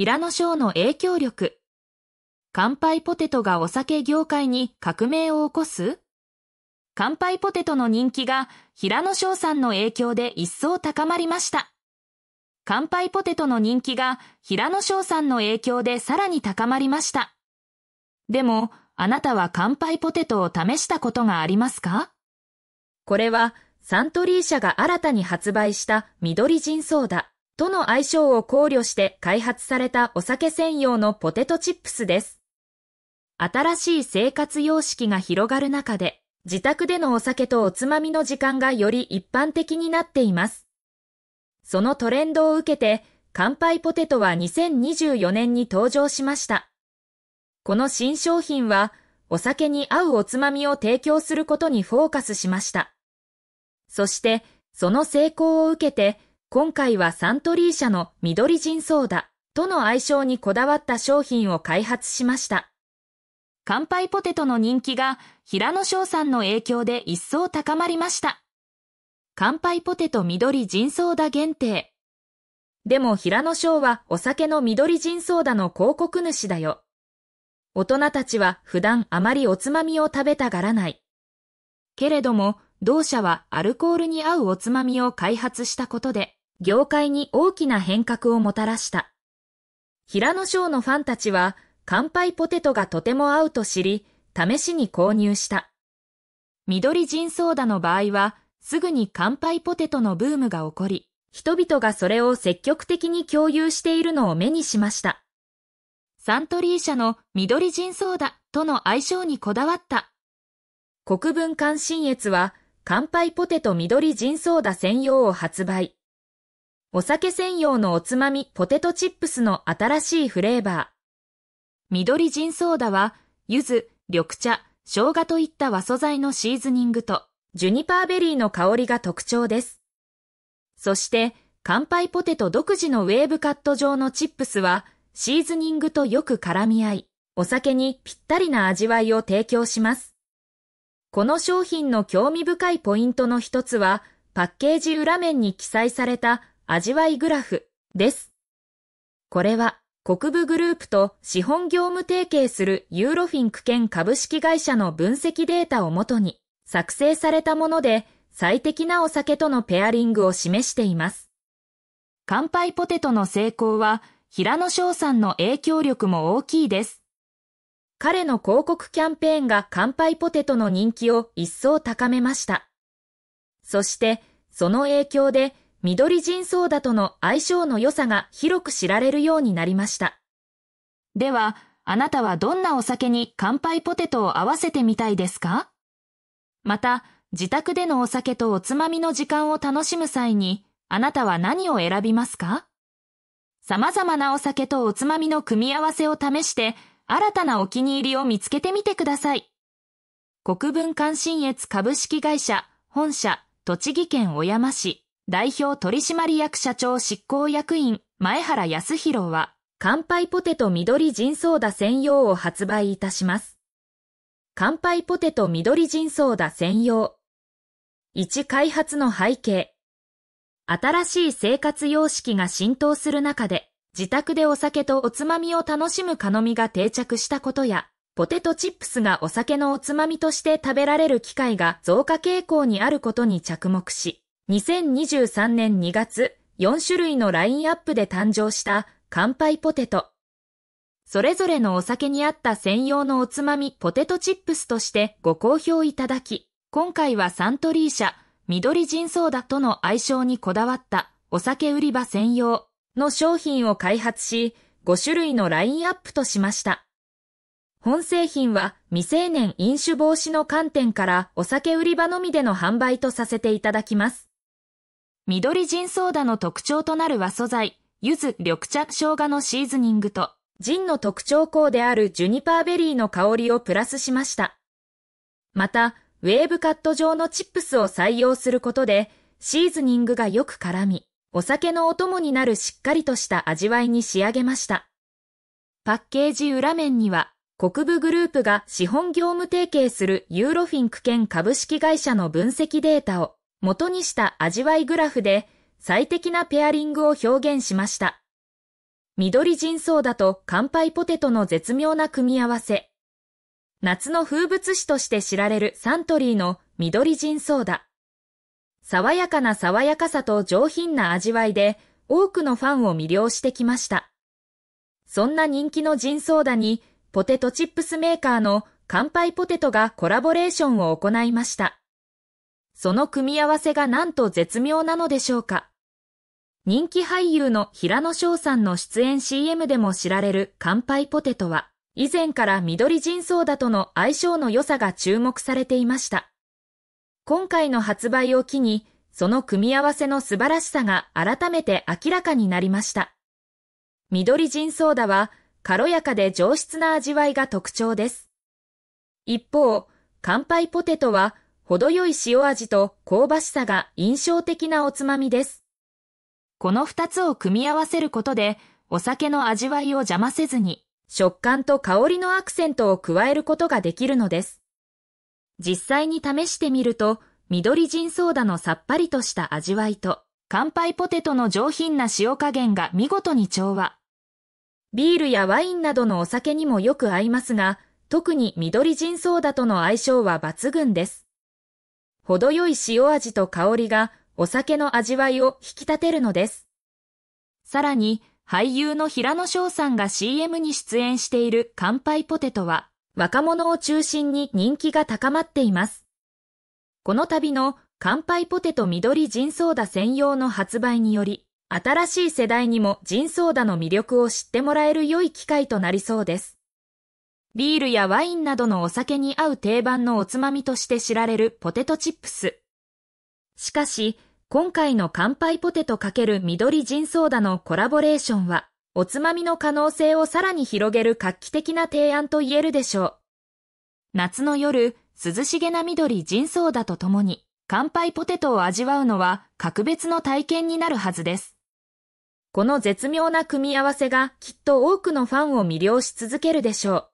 平野翔の影響力。乾杯ポテトがお酒業界に革命を起こす？乾杯ポテトの人気が平野翔さんの影響で一層高まりました。乾杯ポテトの人気が平野翔さんの影響でさらに高まりました。でも、あなたは乾杯ポテトを試したことがありますか？これはサントリー社が新たに発売した緑ジンソーダとの相性を考慮して開発されたお酒専用のポテトチップスです。新しい生活様式が広がる中で、自宅でのお酒とおつまみの時間がより一般的になっています。そのトレンドを受けて、乾杯ポテトは2024年に登場しました。この新商品は、お酒に合うおつまみを提供することにフォーカスしました。そして、その成功を受けて、今回はサントリー社の緑ジンソーダとの相性にこだわった商品を開発しました。乾杯ポテトの人気が平野翔さんの影響で一層高まりました。乾杯ポテト緑ジンソーダ限定。でも平野翔はお酒の緑ジンソーダの広告主だよ。大人たちは普段あまりおつまみを食べたがらない。けれども、同社はアルコールに合うおつまみを開発したことで、業界に大きな変革をもたらした。平野翔のファンたちは、乾杯ポテトがとても合うと知り、試しに購入した。緑ジンソーダの場合は、すぐに乾杯ポテトのブームが起こり、人々がそれを積極的に共有しているのを目にしました。サントリー社の緑ジンソーダとの相性にこだわった。国分関心越は、乾杯ポテト緑ジンソーダ専用を発売。お酒専用のおつまみポテトチップスの新しいフレーバー。緑ジンソーダは、柚子、緑茶、生姜といった和素材のシーズニングと、ジュニパーベリーの香りが特徴です。そして、乾杯ポテト独自のウェーブカット状のチップスは、シーズニングとよく絡み合い、お酒にぴったりな味わいを提供します。この商品の興味深いポイントの一つは、パッケージ裏面に記載された味わいグラフです。これは国部グループと資本業務提携するユーロフィンク兼株式会社の分析データをもとに作成されたもので最適なお酒とのペアリングを示しています。乾杯ポテトの成功は平野翔さんの影響力も大きいです。彼の広告キャンペーンが乾杯ポテトの人気を一層高めました。そしてその影響で緑ジンソーダとの相性の良さが広く知られるようになりました。では、あなたはどんなお酒に乾杯ポテトを合わせてみたいですか？また、自宅でのお酒とおつまみの時間を楽しむ際に、あなたは何を選びますか？様々なお酒とおつまみの組み合わせを試して、新たなお気に入りを見つけてみてください。国分関心越株式会社本社栃木県小山市代表取締役社長執行役員前原康弘は、乾杯ポテト緑ジンソーダ専用を発売いたします。乾杯ポテト緑ジンソーダ専用。1開発の背景。新しい生活様式が浸透する中で、自宅でお酒とおつまみを楽しむ好みが定着したことや、ポテトチップスがお酒のおつまみとして食べられる機会が増加傾向にあることに着目し、2023年2月、4種類のラインアップで誕生した乾杯ポテト。それぞれのお酒に合った専用のおつまみポテトチップスとしてご好評いただき、今回はサントリー社緑ジンソーダとの相性にこだわったお酒売り場専用の商品を開発し、5種類のラインアップとしました。本製品は未成年飲酒防止の観点からお酒売り場のみでの販売とさせていただきます。緑ジンソーダの特徴となる和素材、柚子、緑茶、生姜のシーズニングと、ジンの特徴項であるジュニパーベリーの香りをプラスしました。また、ウェーブカット状のチップスを採用することで、シーズニングがよく絡み、お酒のお供になるしっかりとした味わいに仕上げました。パッケージ裏面には、国部グループが資本業務提携するユーロフィンク兼株式会社の分析データを元にした味わいグラフで最適なペアリングを表現しました。緑ジンソーダと乾杯ポテトの絶妙な組み合わせ。夏の風物詩として知られるサントリーの緑ジンソーダ。爽やかな爽やかさと上品な味わいで多くのファンを魅了してきました。そんな人気のジンソーダにポテトチップスメーカーの乾杯ポテトがコラボレーションを行いました。その組み合わせがなんと絶妙なのでしょうか。人気俳優の平野翔さんの出演 CM でも知られる乾杯ポテトは、以前から緑人ソーダとの相性の良さが注目されていました。今回の発売を機に、その組み合わせの素晴らしさが改めて明らかになりました。緑人ソーダは軽やかで上質な味わいが特徴です。一方、乾杯ポテトは程よい塩味と香ばしさが印象的なおつまみです。この二つを組み合わせることで、お酒の味わいを邪魔せずに、食感と香りのアクセントを加えることができるのです。実際に試してみると、緑ジンソーダのさっぱりとした味わいと、乾杯ポテトの上品な塩加減が見事に調和。ビールやワインなどのお酒にもよく合いますが、特に緑ジンソーダとの相性は抜群です。程よい塩味と香りがお酒の味わいを引き立てるのです。さらに、俳優の平野翔さんが CM に出演している乾杯ポテトは、若者を中心に人気が高まっています。この度の乾杯ポテト緑ジンソーダ専用の発売により、新しい世代にもジンソーダの魅力を知ってもらえる良い機会となりそうです。ビールやワインなどのお酒に合う定番のおつまみとして知られるポテトチップス。しかし、今回の乾杯ポテト×緑ジンソーダのコラボレーションは、おつまみの可能性をさらに広げる画期的な提案と言えるでしょう。夏の夜、涼しげな緑ジンソーダとともに、乾杯ポテトを味わうのは格別の体験になるはずです。この絶妙な組み合わせがきっと多くのファンを魅了し続けるでしょう。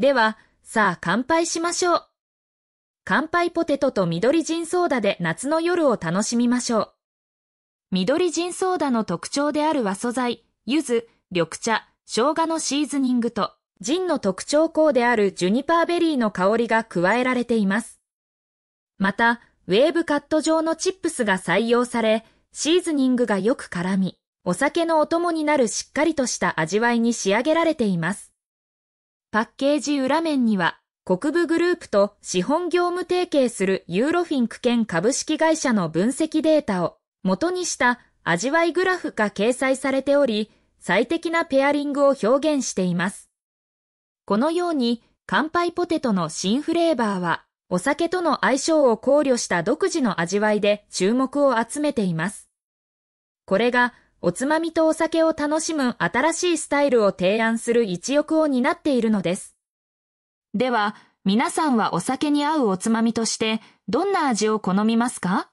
では、さあ乾杯しましょう。乾杯ポテトと緑ジンソーダで夏の夜を楽しみましょう。緑ジンソーダの特徴である和素材、柚子、緑茶、生姜のシーズニングと、ジンの特徴香であるジュニパーベリーの香りが加えられています。また、ウェーブカット状のチップスが採用され、シーズニングがよく絡み、お酒のお供になるしっかりとした味わいに仕上げられています。パッケージ裏面には、国部グループと資本業務提携するユーロフィンク兼株式会社の分析データを元にした味わいグラフが掲載されており、最適なペアリングを表現しています。このように乾杯ポテトの新フレーバーはお酒との相性を考慮した独自の味わいで注目を集めています。これがおつまみとお酒を楽しむ新しいスタイルを提案する一翼を担っているのです。では、皆さんはお酒に合うおつまみとしてどんな味を好みますか？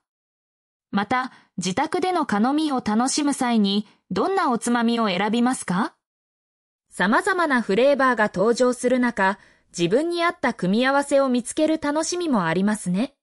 また、自宅での頼みを楽しむ際にどんなおつまみを選びますか？様々なフレーバーが登場する中、自分に合った組み合わせを見つける楽しみもありますね。